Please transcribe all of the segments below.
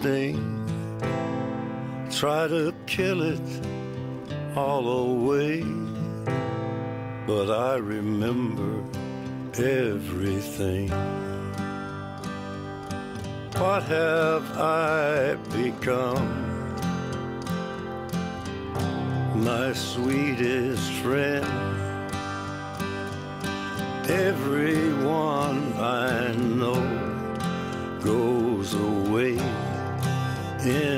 sting. Try to kill it all away, but I remember everything. What have I become? My sweetest friend. Everyone I in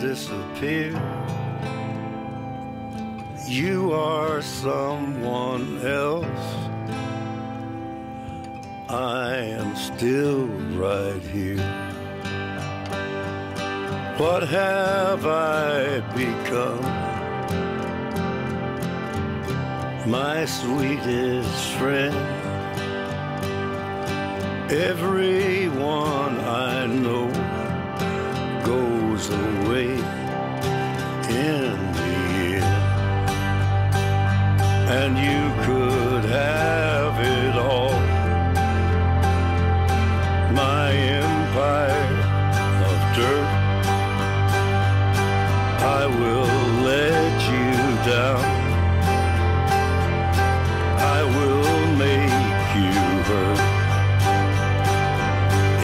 disappear. You are someone else. I am still right here. What have I become? My sweetest friend. Everyone And you could have it all. My empire of dirt. I will let you down.